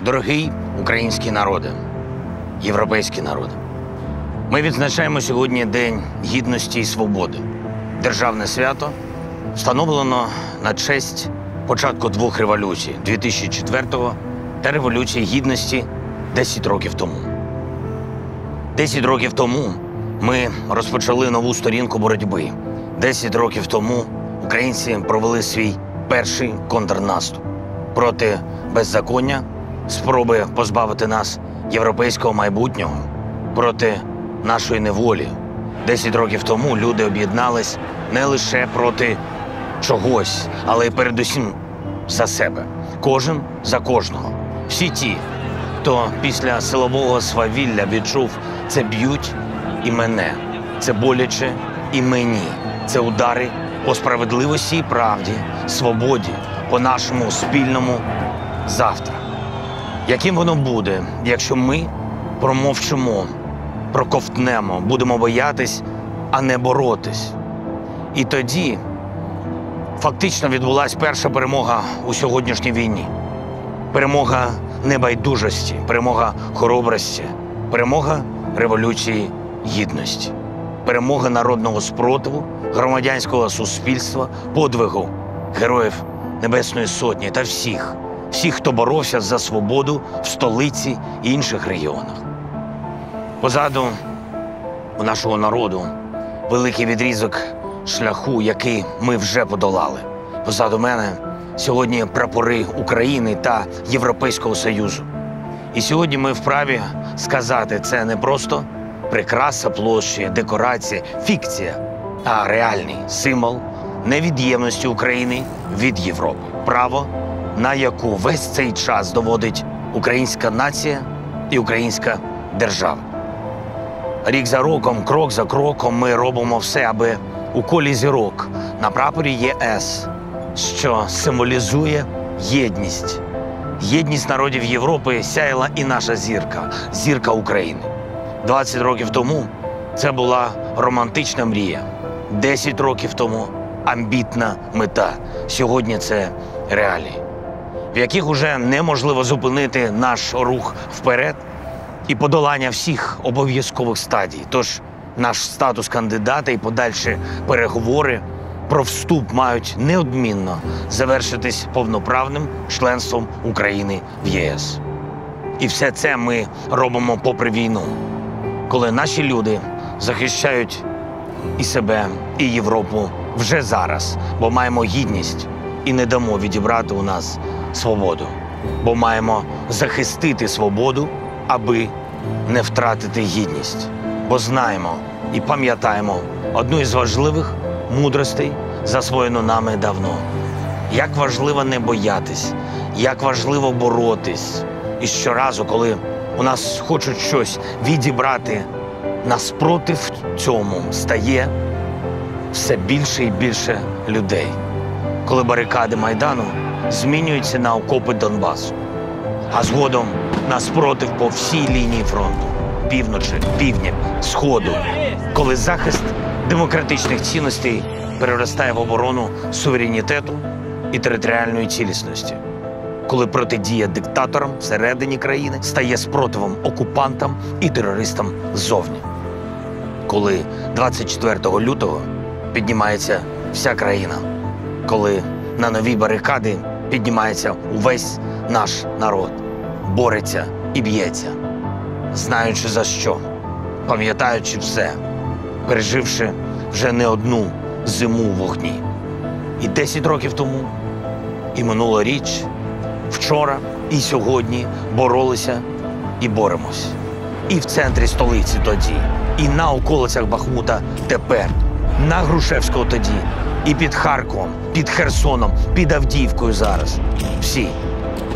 Дорогий український народе, європейський народ. Ми відзначаємо сьогодні День гідності і свободи. Державне свято встановлено на честь початку двох революцій 2004-го та Революції Гідності 10 років тому. 10 років тому ми розпочали нову сторінку боротьби. 10 років тому українці провели свій перший контрнаступ проти беззаконня, спроби позбавити нас європейського майбутнього, проти нашої неволі. 10 років тому люди об'єднались не лише проти чогось, але й передусім за себе. Кожен за кожного. Всі ті, хто після силового свавілля відчув це б'ють і мене, це боляче і мені. Це удари по справедливості і правді, свободі, по нашому спільному завтра. Яким воно буде, якщо ми промовчимо, проковтнемо, будемо боятись, а не боротись? І тоді фактично відбулася перша перемога у сьогоднішній війні. Перемога небайдужості, перемога хоробрості, перемога революції гідності, перемога народного спротиву, громадянського суспільства, подвигу героїв Небесної Сотні та всіх, всіх, хто боровся за свободу в столиці і інших регіонах. Позаду у нашого народу великий відрізок шляху, який ми вже подолали. Позаду мене сьогодні прапори України та Європейського Союзу. І сьогодні ми вправі сказати, це не просто прикраса площі, декорація, фікція, а реальний символ невід'ємності України від Європи. Право, на яку весь цей час доводить українська нація і українська держава. Рік за роком, крок за кроком, ми робимо все, аби у колі зірок на прапорі ЄС, що символізує єдність. Єдність народів Європи сяяла і наша зірка зірка України. 20 років тому це була романтична мрія. 10 років тому амбітна мета. Сьогодні це реалії, в яких уже неможливо зупинити наш рух вперед і подолання всіх обов'язкових стадій. Тож наш статус кандидата і подальші переговори про вступ мають неодмінно завершитись повноправним членством України в ЄС. І все це ми робимо попри війну, коли наші люди захищають і себе, і Європу вже зараз, бо маємо гідність і не дамо відібрати у нас свободу, бо маємо захистити свободу, аби не втратити гідність. Бо знаємо і пам'ятаємо одну із важливих мудростей, засвоєну нами давно. Як важливо не боятись, як важливо боротись. І щоразу, коли у нас хочуть щось відібрати, нас проти цьому стає все більше і більше людей. Коли барикади Майдану змінюються на окопи Донбасу, а згодом на спротив по всій лінії фронту. Півночі, півдня, сходу, коли захист демократичних цінностей переростає в оборону суверенітету і територіальної цілісності, коли протидія диктаторам всередині країни стає спротивом окупантам і терористам ззовні, коли 24 лютого піднімається вся країна, коли на нові барикади піднімається увесь наш народ, бореться і б'ється, знаючи за що, пам'ятаючи все, переживши вже не одну зиму в вогні. І 10 років тому, і минула річ, вчора і сьогодні боролися і боремось. І в центрі столиці тоді, і на околицях Бахмута тепер, на Грушевського тоді, і під Харковом, під Херсоном, під Авдіївкою зараз. Всі,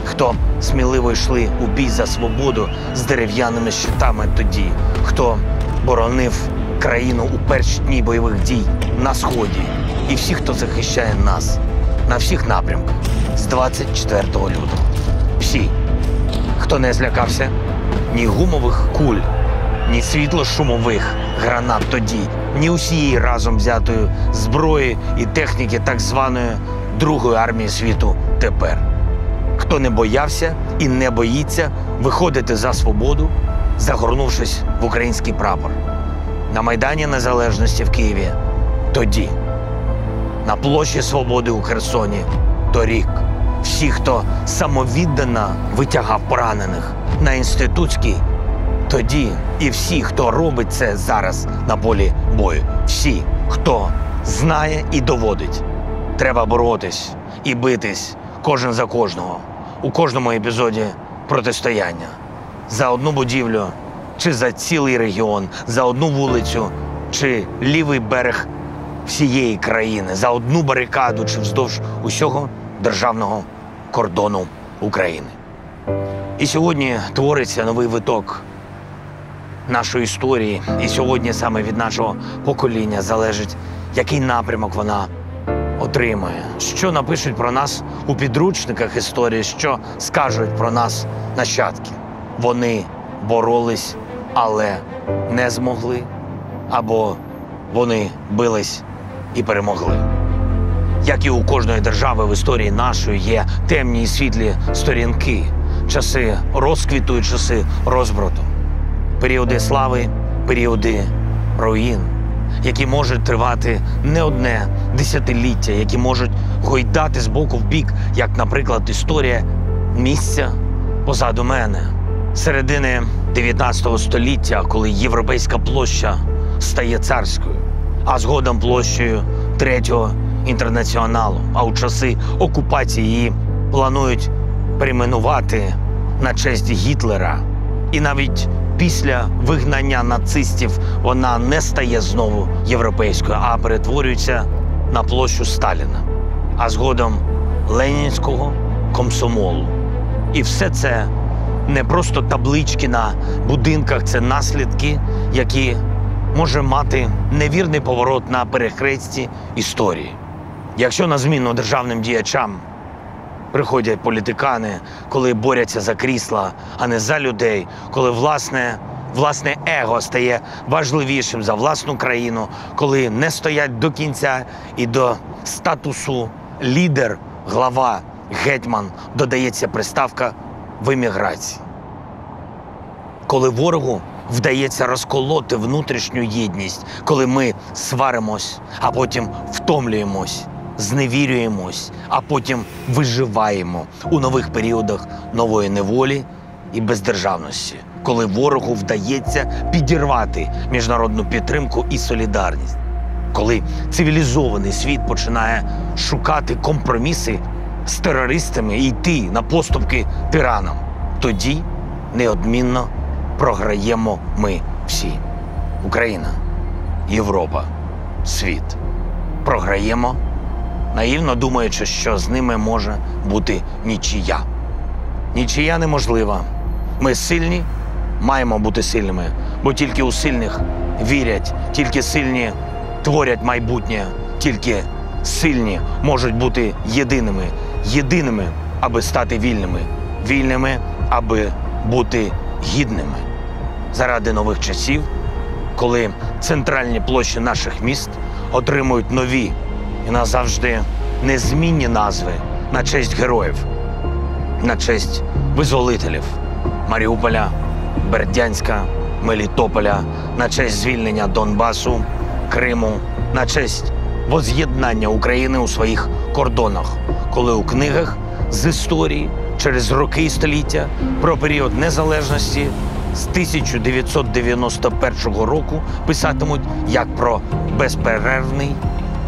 хто сміливо йшли у бій за свободу з дерев'яними щитами тоді, хто боронив країну у перші дні бойових дій на сході, і всі, хто захищає нас на всіх напрямках з 24 лютого. Всі, хто не злякався ні гумових куль, ні світло-шумових гранат тоді, ні усієї разом взятої зброї і техніки так званої Другої армії світу тепер. хто не боявся і не боїться виходити за свободу, загорнувшись в український прапор. На Майдані Незалежності в Києві тоді, на площі Свободи у Херсоні торік. Всі, хто самовіддано витягав поранених на інститутській, тоді і всі, хто робить це зараз на полі бою, всі, хто знає і доводить, треба боротись і битись кожен за кожного у кожному епізоді протистояння за одну будівлю чи за цілий регіон, за одну вулицю чи лівий берег всієї країни, за одну барикаду чи вздовж усього державного кордону України. І сьогодні твориться новий виток нашої історії. І сьогодні саме від нашого покоління залежить, який напрямок вона отримає, що напишуть про нас у підручниках історії, що скажуть про нас нащадки. Вони боролись, але не змогли, або вони бились і перемогли. Як і у кожної держави в історії нашої є темні і світлі сторінки, часи розквіту і часи розброту, періоди слави, періоди руїн, які можуть тривати не одне десятиліття, які можуть гойдати з боку в бік, як, наприклад, історія місця позаду мене. Середини 19 століття, коли європейська площа стає царською, а згодом площею третього інтернаціоналу. А у часи окупації її планують перейменувати на честь Гітлера. І навіть після вигнання нацистів вона не стає знову європейською, а перетворюється на площу Сталіна, а згодом Ленінського комсомолу. І все це не просто таблички на будинках, це наслідки, які може мати невірний поворот на перехресті історії. Якщо на зміну державним діячам приходять політикани, коли борються за крісла, а не за людей, коли власне, власне его стає важливішим за власну країну, коли не стоять до кінця і до статусу лідер, глава, гетьман додається приставка в еміграції. Коли ворогу вдається розколоти внутрішню єдність, коли ми сваримось, а потім втомлюємось, зневірюємось, а потім виживаємо у нових періодах нової неволі і бездержавності, коли ворогу вдається підірвати міжнародну підтримку і солідарність, коли цивілізований світ починає шукати компроміси з терористами і йти на поступки тиранам, тоді неодмінно програємо ми всі. Україна, Європа, світ. Програємо, наївно думаючи, що з ними може бути нічия. Нічия неможлива. Ми сильні, маємо бути сильними, бо тільки у сильних вірять, тільки сильні творять майбутнє, тільки сильні можуть бути єдиними, єдиними, аби стати вільними, вільними, аби бути гідними. Заради нових часів, коли центральні площі наших міст отримують нові і назавжди незмінні назви на честь героїв, на честь визволителів. Маріуполя, Бердянська, Мелітополя, на честь звільнення Донбасу, Криму, на честь воз'єднання України у своїх кордонах, коли у книгах з історії через роки і століття про період незалежності з 1991 року писатимуть як про безперервний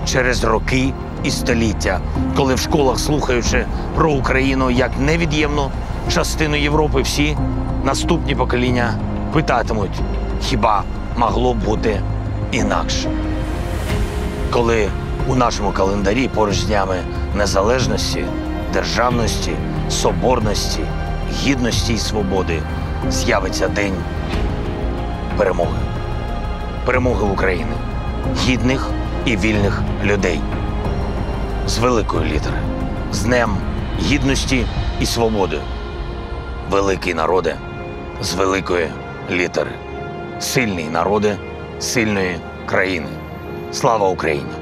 через роки і століття, коли в школах, слухаючи про Україну як невід'ємну частину Європи, всі наступні покоління питатимуть, хіба могло б бути інакше? Коли у нашому календарі поруч з днями незалежності, державності, соборності, гідності і свободи з'явиться день перемоги. Перемоги України, гідних і вільних людей. З великої літери, з Днем гідності і свободи. Великий народи з великої літери. Сильний народи сильної країни. Слава Україні!